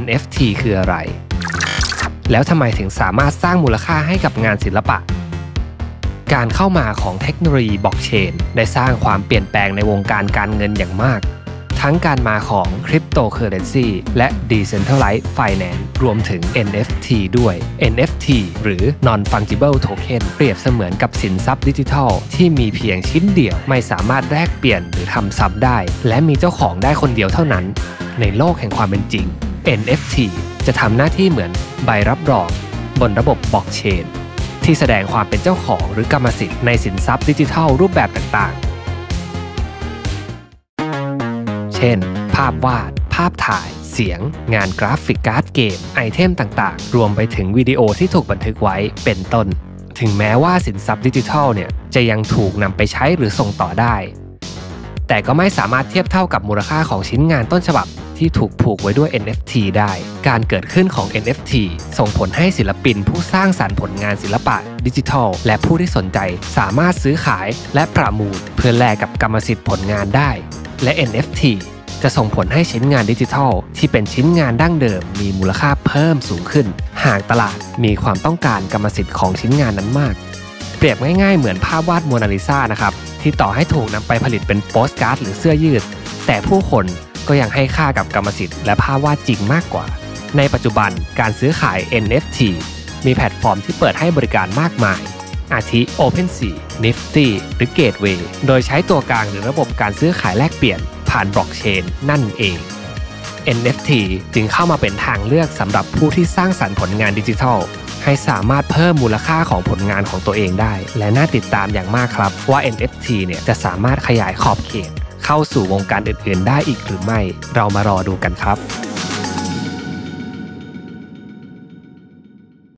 NFT คืออะไร แล้วทำไมถึงสามารถสร้างมูลค่าให้กับงานศิลปะ การเข้ามาของเทคโนโลยีบล็อกเชนได้สร้างความเปลี่ยนแปลงในวงการการเงินอย่างมากทั้งการมาของคริปโตเคอเรนซีและ Decentralized Finance รวมถึง NFT ด้วย NFT หรือ Non Fungible Token เปรียบเสมือนกับสินทรัพย์ดิจิทัล ที่มีเพียงชิ้นเดียวไม่สามารถแลกเปลี่ยนหรือทำซ้ำได้ และมีเจ้าของได้คนเดียวเท่านั้น ในโลกแห่งความเป็นจริง NFT จะทำหน้าที่เหมือนใบรับรอง บนระบบบล็อกเชน ที่แสดงความเป็นเจ้าของหรือกรรมสิทธิ์ในสินทรัพย์ดิจิทัลรูปแบบต่างๆ เช่น ภาพวาด ภาพถ่าย เสียง งานกราฟิกการ์ดเกม ไอเทมต่างๆ รวมไปถึงวิดีโอที่ถูกบันทึกไว้เป็นต้น ถึงแม้ว่าสินทรัพย์ดิจิทัลเนี่ยจะยังถูกนำไปใช้หรือส่งต่อได้ แต่ก็ไม่สามารถเทียบเท่ากับมูลค่าของชิ้นงานต้นฉบับ ที่ถูกผูกไว้ด้วย NFT ได้ การเกิดขึ้นของ NFT ส่งผลให้ศิลปินผู้สร้างสรรค์ผลงานศิลปะ ดิจิทัล และผู้ที่สนใจสามารถซื้อขายและประมูล เพื่อแลกกับกรรมสิทธิ์ผลงานได้ และ NFT จะส่งผลให้ชิ้นงานดิจิทัล ที่เป็นชิ้นงานดั้งเดิม มีมูลค่าเพิ่มสูงขึ้น หากตลาดมีความต้องการกรรมสิทธิ์ของชิ้นงานนั้นมาก เปรียบง่ายๆ เหมือนภาพวาดโมนาลิซานะครับ ที่ต่อให้ถูกนำไปผลิตเป็นโปสการ์ดหรือเสื้อยืด แต่ผู้คนก็ยังให้ค่ากับกรรมสิทธิ์และภาพวาดจริงมากกว่า ในปัจจุบันการซื้อขาย NFT มีแพลตฟอร์มที่เปิดให้บริการมากมาย อาทิ OpenSea Nifty หรือ Gateway โดยใช้ตัวกลางหรือระบบการซื้อขายแลกเปลี่ยนผ่านบล็อกเชนนั่นเอง NFT จึงเข้ามาเป็นทางเลือกสำหรับผู้ที่สร้างสรรค์ผลงานดิจิทัล ให้สามารถเพิ่มมูลค่าของผลงานของตัวเองได้ และน่าติดตามอย่างมากครับ ว่า NFT เนี่ยจะสามารถขยายขอบเขต เข้าสู่วงการอื่นๆ ได้อีกหรือไม่ เรามารอดูกันครับ